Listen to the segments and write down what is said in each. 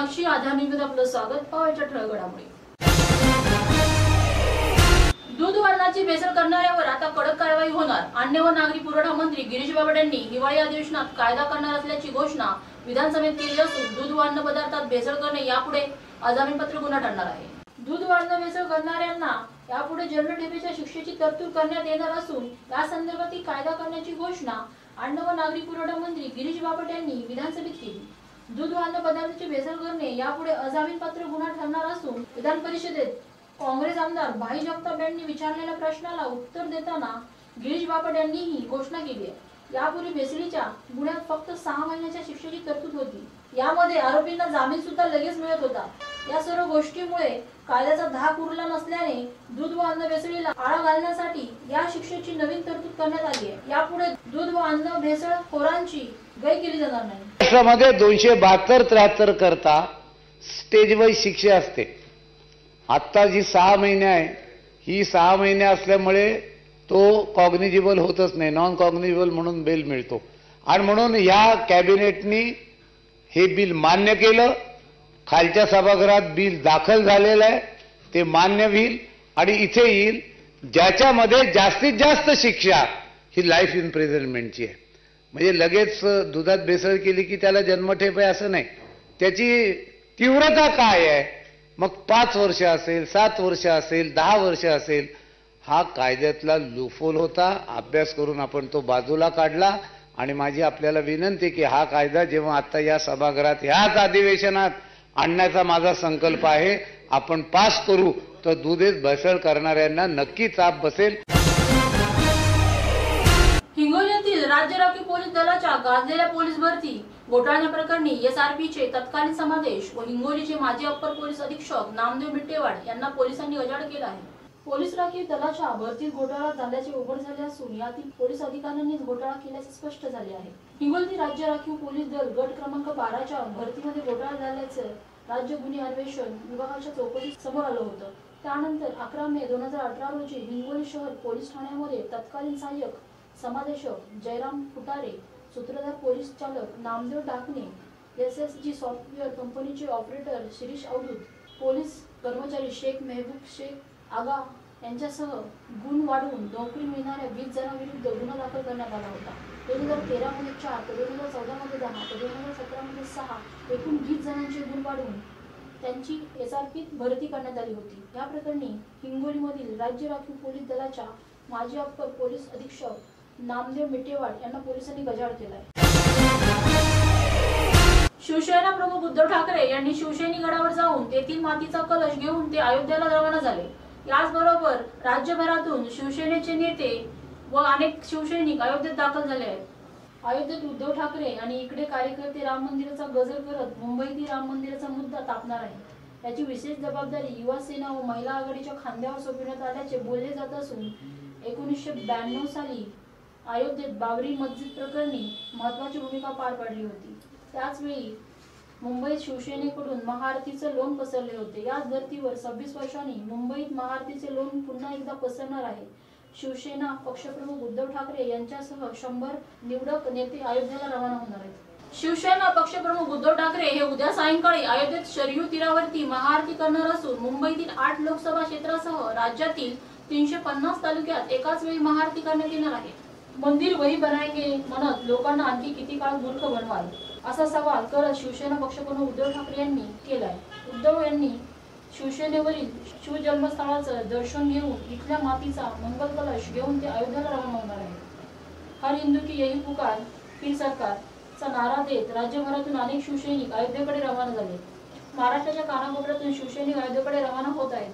मीनाक्षी आधारनिमित्त आपलं स्वागत. पावायच्या ठळक घडामोडी. दूध वाढण्याची भेसळ करणाऱ्यावर आता कडक कारवाई होणार. अन्न व नागरी पुरवठा मंत्री गिरीश बाबड यांनी हिवाळी अधिवेशनात कायदा करणार असल्याची घोषणा विधानसभेत केली असून दूध वाढणं पदार्थात भेसळ करणे यापुढे अजामीनपत्र गुन्हा ठरणार आहे. दूध वाढणं भेसळ करणाऱ्यांना यापुढे जन्मठेपेच्या शिक्षेची तरतूद करण्यात येणार असून या संदर्भातील कायदा करण्याची घोषणा अन्न व नागरी पुरवठा मंत्री गिरीश बापट यांनी विधानसभेत केली. दूध व अन्न पदार्थाचे भेसळ करणे यापुढे अजामीनपात्र गुन्हा ठरणार असून विधान परिषदेत काँग्रेस आमदार भाई जगताप यांनी विचारलेल्या प्रश्नाला उत्तर देताना गिरीश बापट यांनी ही घोषणा केली आहे. यापूर्वी भेसळीच्या गुन्ह्यात फक्त सहा महिन्याच्या शिक्षेची तरतूद होती. यामध्ये आरोपींना जामीन सुद्धा लगेच मिळत होता. या सर्व गोष्टीमुळे कायद्याचा धाक उरला नसल्याने दूध व अन्न भेसळीला आळा घालण्यासाठी या शिक्षेची नवीन तरतूद करण्यात आली आहे. यापुढे दूध व अन्न भेसळ खोरांची गय केली जाणार नाही. महाराष्ट्रामध्ये दोनशे बहात्तर त्र्याहत्तर करता स्टेजवाईज शिक्षा असते. आत्ता जी सहा महिने आहे ही सहा महिने असल्यामुळे तो कॉग्निजिबल होतच नाही नॉन कॉग्निजिबल म्हणून बिल मिळतो. आणि म्हणून ह्या कॅबिनेटनी हे बिल मान्य केलं खालच्या सभागृहात बिल दाखल झालेलं आहे ते मान्य होईल आणि इथे येईल ज्याच्यामध्ये जास्तीत जास्त शिक्षा ही लाईफ इम्प्रिझनमेंटची आहे. म्हणजे लगेच दुधात भेसळ केली की त्याला जन्मठेप आहे असं नाही. त्याची तीव्रता काय आहे? मग पाच वर्ष असेल सात वर्ष असेल दहा वर्ष असेल हा कायद्यातला लुफोल होता. अभ्यास करून आपण तो बाजूला काढला आणि माझी आपल्याला विनंती की हा कायदा जेव्हा आता या सभागृहात ह्याच अधिवेशनात आणण्याचा माझा संकल्प आहे आपण पास करू तर दुधेत भसळ करणाऱ्यांना नक्की चाप बसेल. पोलीस दलाच्या गाजलेल्या पोलीस भरती घोटाळ्याप्रकरणी एसआरपीचे तत्कालीन समादेश व हिंगोलीचे माजी अप्पर पोलीस अधीक्षक नामदेव मिट्टेवाड यांना पोलिसांनी अजाड केला आहे. पोलीस राखीव दलाच्या भरतीत घोटाळा झाल्याचे उघड झाले असून यातील पोलीस अधिकाऱ्यांनीच घोटाळा केल्याचे स्पष्ट झाले आहे. हिंगोली राज्य राखीव पोलीस दल गट क्रमांक बाराच्या भरतीमध्ये घोटाळा झाल्याचं राज्य गुन्हे अन्वेषण विभागाच्या चौकशीत समोर आलं होतं. त्यानंतर अकरा मे दोन हजार अठरा रोजी हिंगोली शहर पोलीस ठाण्यामध्ये तत्कालीन सहाय्यक समादेशक जयराम फुटारे सूत्रधार पोलीस चालक Namdev Takne S S G software कंपनीचे ऑपरेटर शिरीष अवधूत पोलीस कर्मचारी शेख मेहबूब शेख आगा यांच्यासह गुण वाढवून नोकरी मिळणाऱ्या वीस जणांविरुद्ध गुन्हा दाखल करण्यात आला होता. दोन हजार तेरामध्ये चार तर दोन हजार चौदामध्ये दहा तर दोन हजार सतरामध्ये सहा एकूण वीस जणांचे गुण वाढवून त्यांची एस आर पीत भरती करण्यात आली होती. या प्रकरणी हिंगोलीमधील राज्य राखीव पोलीस दलाच्या माजी अप्पर पोलीस अधीक्षक नामदेव मिटेवाड यांना पोलिसांनी गजाड केलाय. शिवसेना प्रमुख उद्धव ठाकरे यांनी शिवसेनी गडावर जाऊन तेथील मातीचा कलश घेऊन ते अयोध्येला रवाना झाले. याचबरोबर राज्यभरातून शिवसेनेचे नेते व अनेक शिवसैनिक अयोध्येत दाखल झाले आहेत. अयोध्येत उद्धव ठाकरे आणि इकडे कार्यकर्ते राम मंदिराचा गजर करत मुंबईतील राम मंदिराचा मुद्दा तापणार आहे. याची विशेष जबाबदारी युवा सेना व महिला आघाडीच्या खांद्यावर सोपविण्यात आल्याचे बोलले जात असून एकोणीसशे ब्याण्णव साली अयोध्येत बाबरी मस्जिद प्रकरणी महत्वाची भूमिका पार पाडली होती. त्याचवेळी मुंबईत शिवसेनेकडून महाआरतीचे लोण पसरले होते. याच धर्तीवर सव्वीस वर्षांनी मुंबईत महाआरतीचे लोण पुन्हा एकदा पसरणार आहे. शिवसेना पक्षप्रमुख उद्धव ठाकरे यांच्यासह शंभर निवडक नेते अयोध्येला रवाना होणार आहेत. शिवसेना पक्षप्रमुख उद्धव ठाकरे हे उद्या सायंकाळी अयोध्येत शरयू तीरावरती महाआरती करणार असून मुंबईतील आठ लोकसभा क्षेत्रासह राज्यातील तीनशे पन्नास तालुक्यात एकाच वेळी महाआरती करण्यात येणार आहे. मंदिर वही बनाएंगे म्हणत लोकांना आणखी किती काळ मूर्ख बनवाल असा सवाल करत शिवसेना पक्षप्रमुख उद्धव ठाकरे यांनी केलाय. उद्धव यांनी शिवसेनेवरील शिवजन्मस्थळाचं दर्शन घेऊन इथल्या मातीचा मंगल कलश घेऊन ते अयोध्येला रवाना होणार आहे हर हिंदू की यही पुकार फिर सरकारचा नारा देत राज्यभरातून अनेक शिवसैनिक अयोध्येकडे रवाना झाले. महाराष्ट्राच्या कानाकोपऱ्यातून शिवसैनिक अयोध्येकडे रवाना होत आहेत.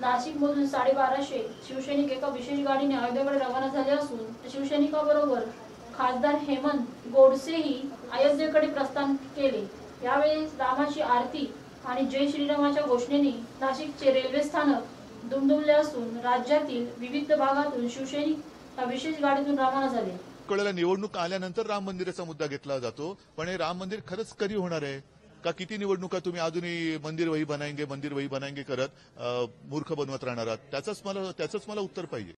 नाशिक मधून साडेबाराशे शिवसैनिक एका विशेष गाडीने अयोध्येकडे रवाना झाले असून शिवसैनिकाबरोबर खासदार हेमंत गोडसेही अयोध्येकडे प्रस्थान केले. यावेळी रामाची आरती आणि जय श्रीरामाच्या घोषणेने नाशिकचे रेल्वे स्थानक दुमदुमले असून राज्यातील विविध भागातून शिवसैनिक विशेष गाडीतून रवाना झाले. कळलं निवडणूक आल्यानंतर राम मंदिराचा मुद्दा घेतला जातो पण हे राम मंदिर खरंच कधी होणार आहे? का किती निवडणुका तुम्ही अजूनही मंदिर वही बनायंगे मंदिर वही बनायंगे करत मूर्ख बनवत राहणार आहात? त्याचंच मला त्याचंच मला उत्तर पाहिजे.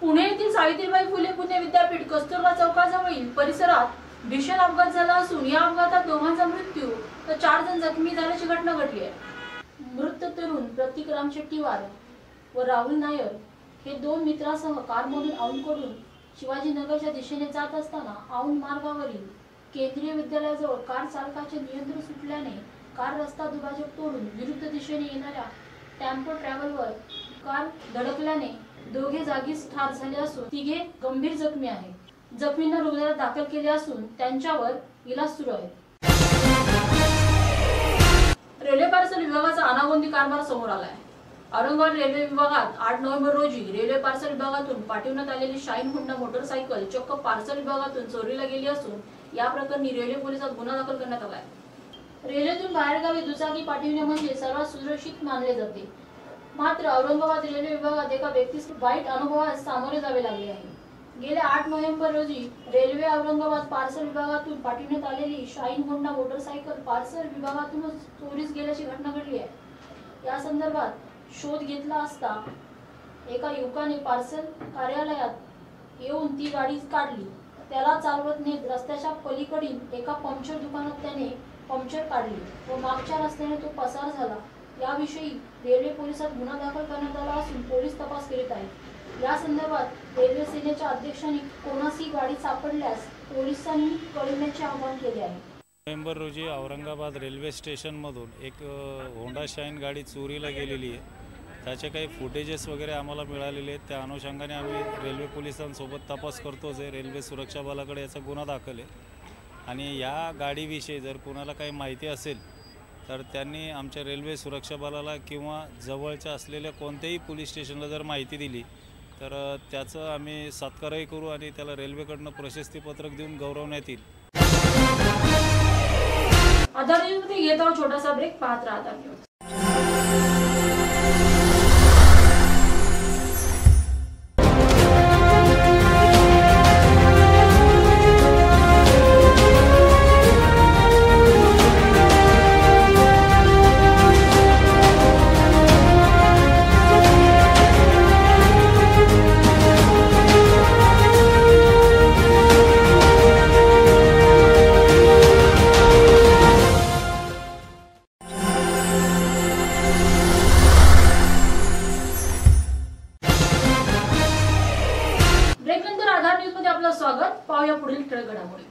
पुणे येथील सावित्रीबाई फुले पुणे विद्यापीठ कस्तुरबा चौकाजवळील परिसरात भीषण अपघात झाला असून या अपघातात चार जण जखमी झाल्याची घटना घडली आहे. मृत तरुण प्रतीक रामशेट्टीवार व राहुल नायर हे दोन मित्रासह कारमधून औंधकडून शिवाजीनगरच्या दिशेने जात असताना औंध मार्गावरील केंद्रीय विद्यालयाजवळ कार चालकाचे नियंत्रण सुटल्याने कार रस्ता दुभाजक तोडून विरुद्ध दिशेने येणाऱ्या टॅम्पो ट्रॅव्हलवर कार धडकल्याने दोघे जागीच ठार झाले असून तिघे गंभीर जखमी आहेत. जखमींना रुग्णालयात दाखल केले असून त्यांच्यावर इलाज सुरू आहे. रेल्वे पार्सल विभागाचा अनागोंदी कारभार समोर आला आहे औरंगाबाद रेल्वे विभागात आठ नोव्हेंबर रोजी रेल्वे पार्सल विभागातून पाठवण्यात आलेली शाईन हुंडा मोटरसायकल चक्क पार्सल विभागातून चोरीला गेली असून या प्रकरणी रेल्वे पोलिसात गुन्हा दाखल करण्यात आला आहे रेल्वेतून बाहेरगावी दुचाकी पाठविणे म्हणजे सर्वात सुरक्षित मानले जाते. मात्र औरंगाबाद रेल्वे विभागात एका व्यक्तीस वाईट अनुभवास सामोरे जावे लागले आहे. गेल्या आठ नोव्हेंबर रोजी रेल्वे औरंगाबाद पार्सल विभागातून पाठविण्यात आलेली शाईन होंडा मोटरसायकल पार्सल विभागातूनच चोरीस गेल्याची घटना घडली आहे. या संदर्भात शोध घेतला असता एका युवकाने पार्सल कार्यालयात येऊन ती गाडी काढली. त्याला चालवत नेत रस्त्याच्या पलीकडील एका पंक्चर दुकानात त्याने पंक्चर काढली व मागच्या रस्त्याने तो पसार झाला. याविषयी रेल्वे पोलिसात गुन्हा दाखल करण्यात आला असून पोलीस तपास करीत आहेत. या संदर्भात रेल्वे सेनेच्या अध्यक्षांनी कोणासी गाडी सापडल्यास पोलिसांनी कळविण्याचे आवाहन केले आहे. नोव्हेंबर रोजी औरंगाबाद रेल्वे स्टेशनमधून एक होंडा शाईन गाडी चोरीला गेलेली आहे. त्याचे काही फुटेजेस वगैरे आम्हाला मिळालेले आहेत. त्या अनुषंगाने आम्ही रेल्वे पोलिसांसोबत तपास करतोच आहे रेल्वे सुरक्षा बलाकडे याचा गुन्हा दाखल आहे. आणि या गाडीविषयी जर कोणाला काही माहिती असेल तर त्यांनी आमच्या रेल्वे सुरक्षा बलाला किंवा जवळच्या असलेल्या कोणत्याही पोलीस स्टेशनला जर माहिती दिली तर त्याचं आम्ही सत्कारही करू आणि त्याला रेल्वेकडनं प्रशस्तीपत्रक देऊन गौरवण्यात येईल. आता न्यूजमध्ये घेत आहोत छोटासा ब्रेक पाहत राहत आपलं स्वागत. पाहूया पुढील ठळक घडामोडी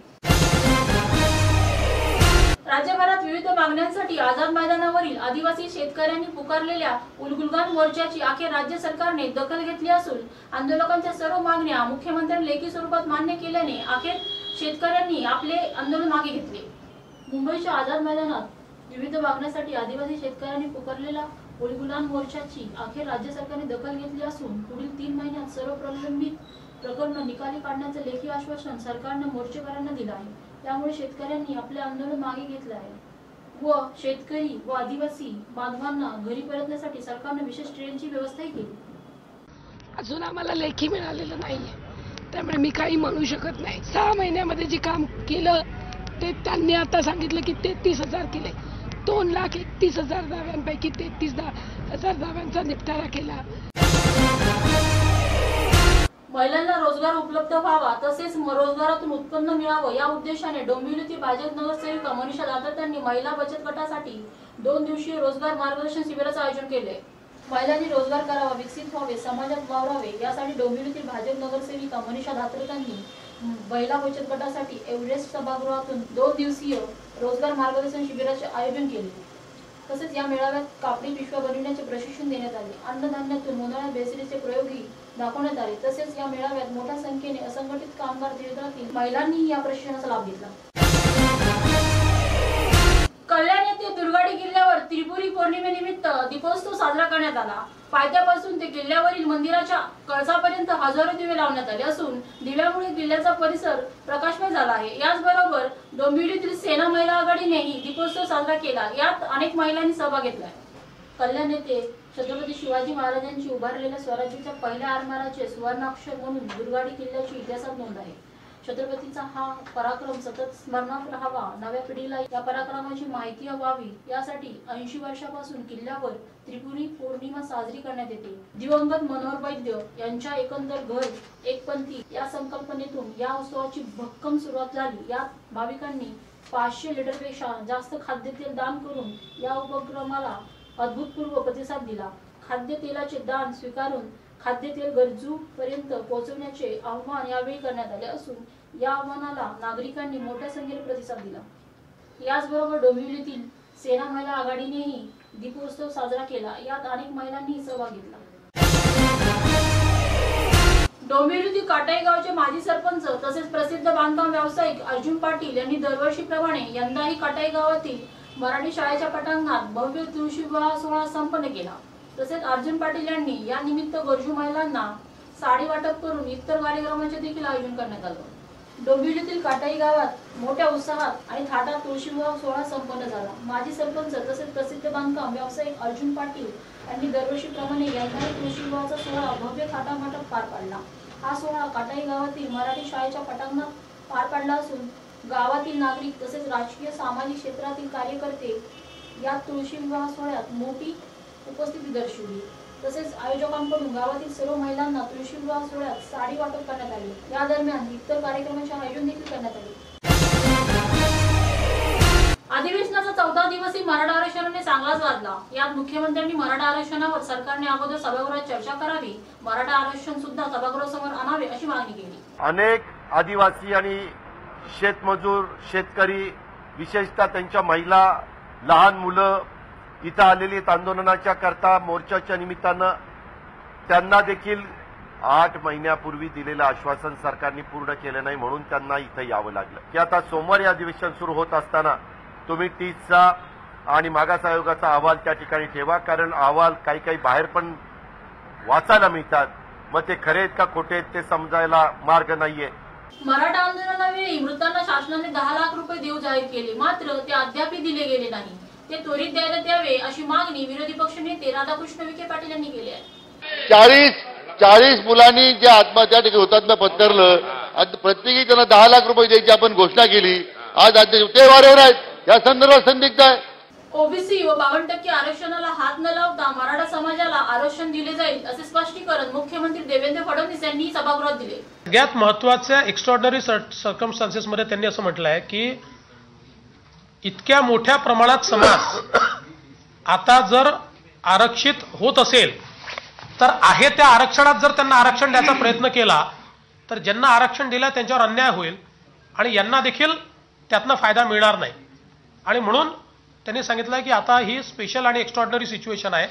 राज्यभरात विविध मागण्यांसाठी आझाद मैदानावरील आदिवासी शेतकऱ्यांनी पुकारलेल्या उलगुलगान मोर्चाची अखेर राज्य सरकारने दखल घेतली असून आंदोलकांच्या सर्व मागण्या मुख्यमंत्र्यांनी लेखी स्वरूपात मान्य केल्याने अखेर शेतकऱ्यांनी आपले आंदोलन मागे घेतले. मुंबईच्या आझाद मैदानात विविध मागण्यासाठी आदिवासी शेतकऱ्यांनी पुकारलेल्या उलगुलान मोर्चाची अखेर राज्य सरकारने दखल घेतली असून पुढील तीन महिन्यात सर्व प्रलंबित प्रकरण निकाली काढण्याचं लेखी आश्वासन सरकारनं मोर्चेकऱ्यांना दिलं आहे. त्यामुळे शेतकऱ्यांनी आपले आंदोलन मागे घेतलं आहे. व शेतकरी व आदिवासी बांधवांना घरी परतण्यासाठी सरकारने विशेष ट्रेनची व्यवस्थाही केली. अजून आम्हाला लेखी मिळालेलं नाहीये. त्यामुळे मी काही म्हणू शकत नाही. सहा महिन्यामध्ये जे काम केलं ते त्यांनी आता सांगितलं की तेहतीस हजार केले. दोन लाख एकतीस हजार दाव्यांपैकी तेहतीस दा हजार दाव्यांचा निपटारा केला. महिलांना रोजगार उपलब्ध व्हावा तसेच रोजगारातून उत्पन्न मिळावं या उद्देशाने डोंबिवलीतील भाजप नगरसेविका मनीषा दादर यांनी महिला बचत गटासाठी दोन दिवसीय रोजगार मार्गदर्शन शिबिराचं आयोजन केले. महिलांनी रोजगार करावा विकसित व्हावे समाजात वावरावे यासाठी डोंबिवलीतील भाजप नगरसेविका मनीषा दात्रक यांनी महिला बचत गटासाठी एव्हरेस्ट सभागृहातून दोन दिवसीय रोजगार मार्गदर्शन शिबिराचे आयोजन केले. तसेच या मेळाव्यात कापडी पिशव्या बनविण्याचे प्रशिक्षण देण्यात आले. अन्नधान्यातून उन्हाळ्यात बेसरीचे प्रयोगही दाखवण्यात आले. तसेच या मेळाव्यात मोठ्या संख्येने असंघटित कामगार क्षेत्रातील महिलांनी या प्रशिक्षणाचा लाभ घेतला. कल्याण येथे दुर्गाडी किल्ल्यावर त्रिपुरी पौर्णिमेनिमित्त दीपोत्सव साजरा करण्यात आला. पायथ्यापासून ते किल्ल्यावरील मंदिराच्या कळसापर्यंत हजारो दिवे लावण्यात आले असून दिव्यामुळे किल्ल्याचा परिसर प्रकाशमय झाला आहे. याचबरोबर डोंबिवलीतील सेना महिला आघाडीनेही दीपोत्सव साजरा केला. यात अनेक महिलांनी सहभाग घेतलाय कल्याण येथे छत्रपती शिवाजी महाराजांची उभारलेल्या स्वराज्याच्या पहिल्या आरमाराचे सुवर्णाक्षर म्हणून दुर्गाडी किल्ल्याची इतिहासात नोंद आहे. छत्रपतीचा हा पराक्रम सतत स्मरणात राहावा. नव्या पिढीला या पराक्रमाची माहिती व्हावी यासाठी ऐंशी वर्षापासून किल्ल्यावर त्रिपुरी पौर्णिमा साजरी करण्यात येते. दिवंगत मनोहर वैद्य यांच्या एकंदर घर एक पंथी या संकल्पनेतून या उत्सवाची भक्कम सुरुवात झाली. यात भाविकांनी पाचशे लिटरपेक्षा जास्त खाद्यतेल दान करून या उपक्रमाला अद्भुतपूर्व प्रतिसाद दिला. खाद्यतेलाचे दान स्वीकारून खाद्यतेल गरजू पर्यंत पोहोचवण्याचे आव्हान यावेळी करण्यात आले असून या आव्हानाला नागरिकांनी मोठ्या संख्येने प्रतिसाद दिला. याचबरोबर डोंबिवलीतील सेना महिला आघाडीनेही दीपोत्सव साजरा केला. यात अनेक महिलांनी सहभाग घेतला. डोंबिवलीतील काटाई गावचे माजी सरपंच तसेच प्रसिद्ध बांधकाम व्यावसायिक अर्जुन पाटील यांनी दरवर्षीप्रमाणे यंदाही काटाई गावातील मराठी शाळेच्या पटांगणात भव्य तुळशी विवाह सोहळा संपन्न केला. तसेच अर्जुन पाटील यांनी या निमित्त गरजू महिलांना साडी वाटप करून इतर कार्यक्रमांचे देखील आयोजन करण्यात आलं. डोंबिवलीतील काटाई गावात मोठ्या उत्साहात आणि थाटा तुळशी विवाह सोहळा संपन्न झाला. माजी सरपंच तसेच प्रसिद्ध बांधकाम व्यावसायिक अर्जुन पाटील यांनी दरवर्षीप्रमाणे यंदाही तुळशी विवाहाचा सोहळा भव्य थाटामाटप पार पाडला. हा सोहळा काटाई गावातील मराठी शाळेच्या पटांगणात पार पाडला असून गावातील नागरिक तसेच राजकीय सामाजिक क्षेत्रातील कार्यकर्ते या तुळशी विवाह सोहळ्यात मोठी उपस्थिती दर्शवली. तसेच आयोजकांकडून गावातील सर्व महिलांना तुळशी विवाह सोहळ्यात साडी वाटप करण्यात आले. या दरम्यान इतर कार्यक्रमाचे आयोजन देखील करण्यात आले. अधिवेशनाचा चौथा दिवसही मराठा आरक्षणाने चांगलाच वाजला. यात मुख्यमंत्र्यांनी मराठा आरक्षणावर सरकारने अगोदर सभागृहात चर्चा करावी मराठा आरक्षण सुद्धा सभागृहासमोर आणावे अशी मागणी केली. अनेक आदिवासी आणि शेतमजूर शेतकरी विशेषतः त्यांच्या महिला लहान मुलं इथं आलेली आंदोलनाच्या करता मोर्चाच्या निमित्तानं त्यांना देखील आठ महिन्यापूर्वी दिलेलं आश्वासन सरकारने पूर्ण केलं नाही म्हणून त्यांना इथं यावं लागलं. की आता सोमवारी अधिवेशन सुरू होत असताना तुम्ही टीचचा आणि मागास आयोगाचा अहवाल त्या ठिकाणी ठेवा कारण अहवाल काही काही बाहेर पण वाचायला मिळतात. मग ते खरे आहेत का खोटे आहेत ते समजायला मार्ग नाहीये. मराठा आंदोलनावेळी मृतांना शासनाने दहा लाख रुपये देऊ जाहीर केले. मात्र ते अद्याप दिले गेले नाही. ते त्वरित द्यायला द्यावे अशी मागणी विरोधी पक्षनेते राधाकृष्ण विखे पाटील यांनी केली आहे. चाळीस चाळीस मुलांनी जे आत्महत्या ठिकाणी हुतात्मा पत्करलं प्रत्येकी त्यांना दहा लाख रुपये द्यायची आपण घोषणा केली. आज अध्यक्ष ते वारेवर आहेत या संदर्भात संदिग्ध आहे. ओबीसी व बावन्न टक्के आरक्षणाला हात न लावता मराठा समाजाला आरक्षण दिले जाईल असे स्पष्टीकरण मुख्यमंत्री देवेंद्र फडणवीस यांनी सभागृहात दिले. सगळ्यात महत्त्वाच्या एक्स्ट्रॉर्डनरी सर्कमस्टान्सेसमध्ये त्यांनी असं म्हटलं आहे की इतक्या मोठ्या प्रमाणात समाज आता जर आरक्षित होत असेल तर आहे त्या आरक्षणात जर त्यांना आरक्षण द्यायचा प्रयत्न केला तर ज्यांना आरक्षण दिलं त्यांच्यावर अन्याय होईल आणि यांना देखील त्यातनं फायदा मिळणार नाही. आणि म्हणून त्यांनी सांगितलं की आता ही स्पेशल आणि एक्स्ट्रॉर्डनरी सिच्युएशन आहे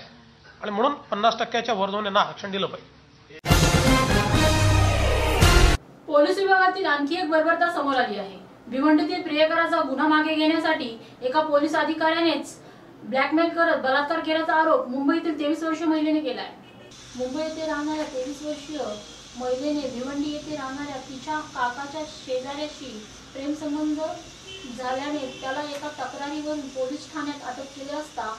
आणि म्हणून पन्नास टक्क्याच्या वर जाऊन यांना आरक्षण दिलं पाहिजे. पोलीस विभागातील आणखी एक बर्बरता समोर आली आहे. भिवंडीतील प्रियकराचा गुन्हा मागे घेण्यासाठी एका पोलीस अधिकाऱ्यानेच ब्लॅकमेल करत बलात्कार केल्याचा आरोप मुंबईतील तेवीस वर्षीय महिलेने केला आहे मुंबई येथे राहणाऱ्या तेवीस वर्षीय महिलेने भिवंडी येथे राहणाऱ्या तिच्या काकाच्या शेजाऱ्याशी प्रेमसंबंध झाल्याने त्याला एका तक्रारीवरून पोलीस ठाण्यात अटक केली असता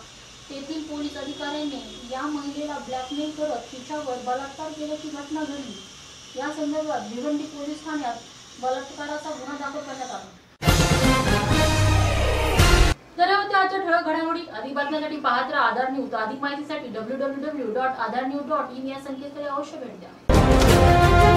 तेथील पोलीस अधिकाऱ्याने या महिलेला ब्लॅकमेल करत तिच्यावर बलात्कार केल्याची घटना घडली. या संदर्भात भिवंडी पोलीस ठाण्यात बलात्काराचा गुन्हा दाखल करण्यात आला. तर होत्या आजच्या ठळक घडामोडी अधिक बातम्यांसाठी पाहत राहा आधार न्यूज. अधिक माहितीसाठी W W W dot Aadhaar news dot in या संकेतस्थळी अवश्य भेट द्या.